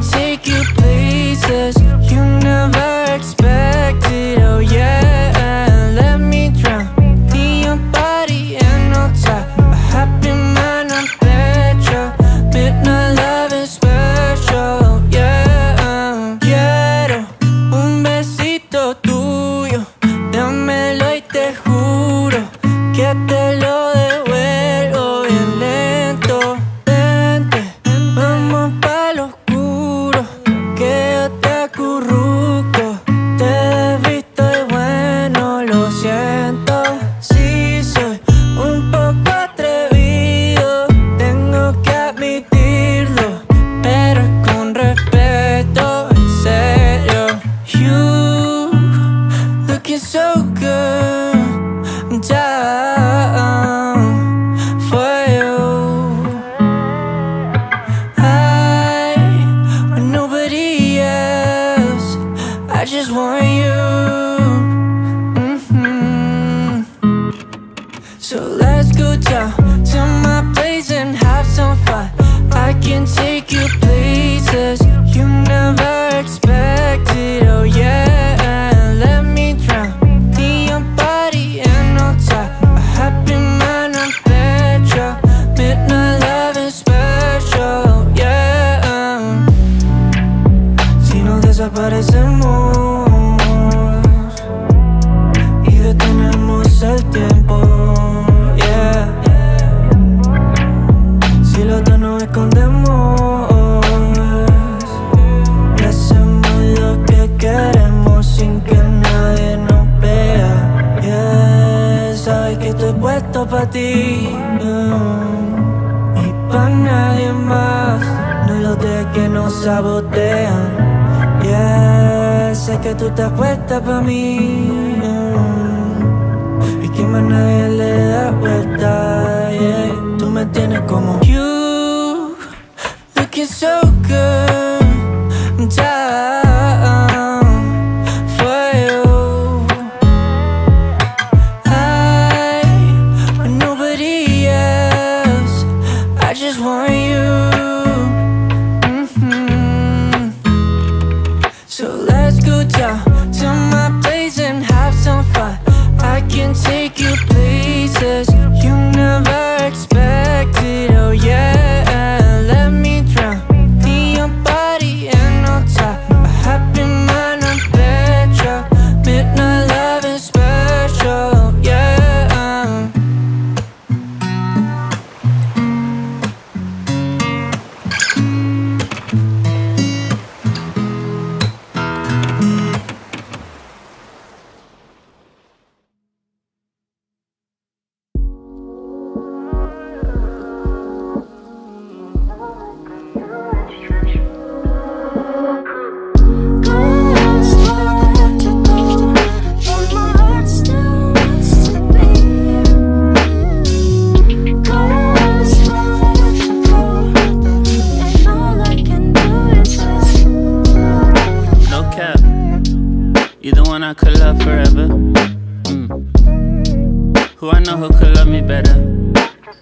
into Let's go down to my place and have some fun. I can take you places you never y para nadie más. No lo de que nos sabotean. Yeah, sé que tú estás puesta para mí y que más nadie le da vuelta. Yeah. Tú me tienes como you, looking so good. I could love forever. Mm. Who I know who could love me better.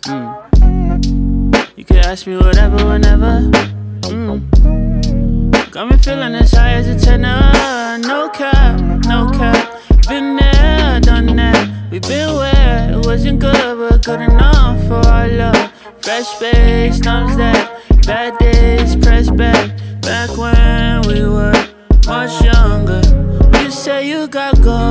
Mm. You could ask me whatever, whenever. Mm. Got me feeling as high as a tenor. No cap, no cap. Been there, done that. we been where it wasn't good, but good enough for our love. Fresh face, thumbs that. Bad days, press back. Back when we were much younger you got gold.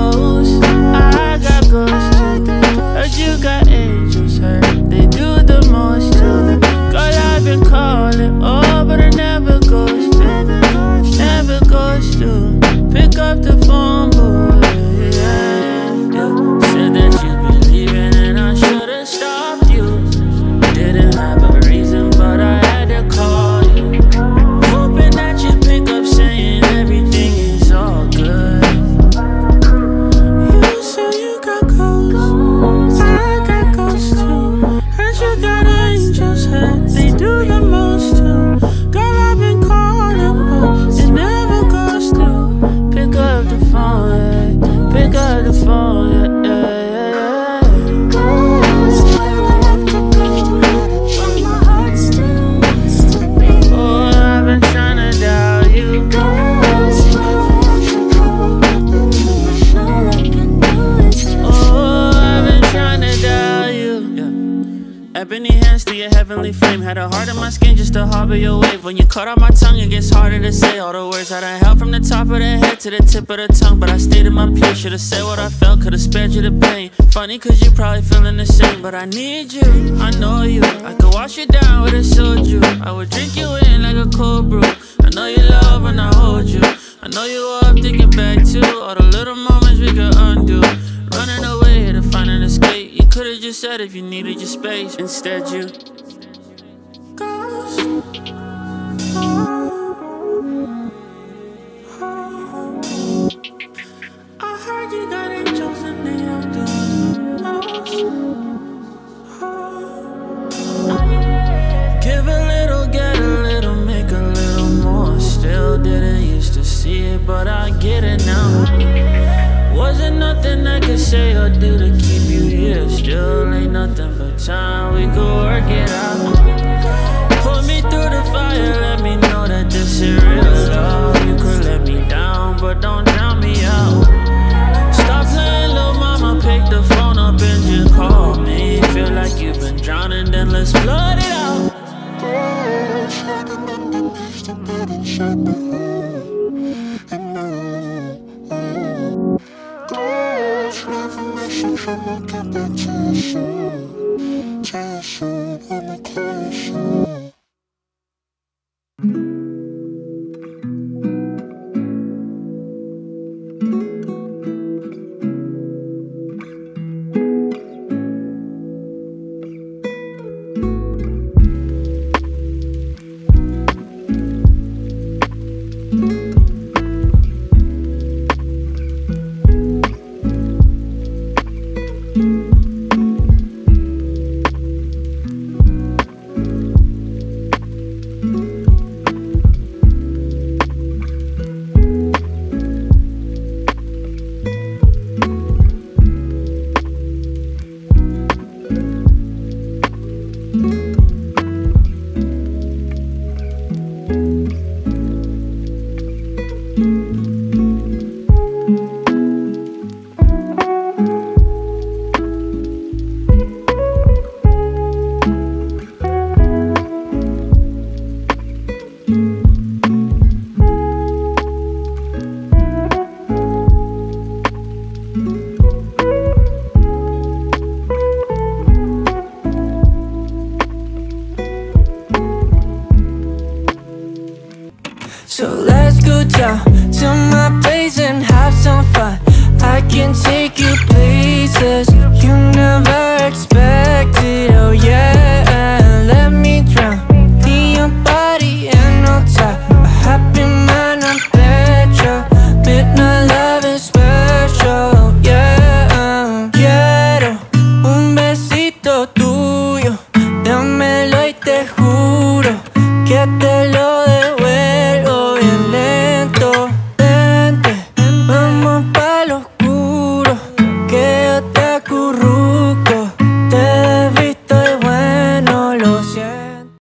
Had a heart in my skin just to harbor your wave. When you cut out my tongue, it gets harder to say all the words I held from the top of the head to the tip of the tongue. But I stayed in my place. Should've said what I felt, could've spared you the pain. Funny, cause you probably feeling the same. But I need you, I know you. I could wash you down with a soju. I would drink you in like a cold brew. I know you love when I hold you. I know you up thinking back to all the little moments we could undo. Running away to find an escape. You could've just said if you needed your space. Instead, you. But I get it now. Wasn't nothing I could say or do to keep you here. Still ain't nothing but time, we could work it out. So